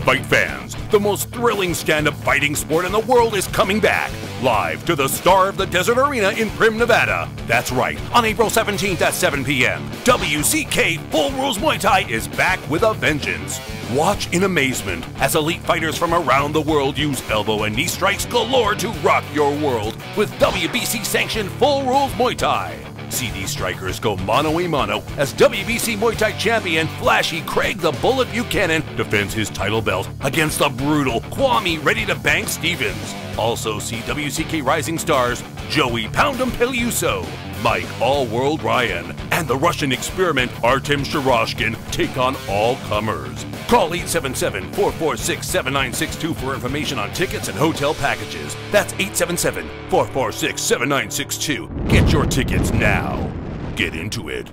fight fans, the most thrilling stand-up fighting sport in the world is coming back. Live to the Star of the Desert Arena in Primm, Nevada. That's right, on April 17th at 7 p.m. WCK Full Rules Muay Thai is back with a vengeance. Watch in amazement as elite fighters from around the world use elbow and knee strikes galore to rock your world with WBC sanctioned Full Rules Muay Thai. CD strikers go mano a mano as WBC Muay Thai champion Flashy Craig the Bullet Buchanan defends his title belt against the brutal Kwame Ready to Bank Stevens. Also see WCK Rising Stars Joey Poundum Pagliuso, Mike All World Ryan, and the Russian experiment Artem Sharoshkin take on all comers. Call 877 446 7962 for information on tickets and hotel packages. That's 877 446 7962. Get your tickets now. Get into it.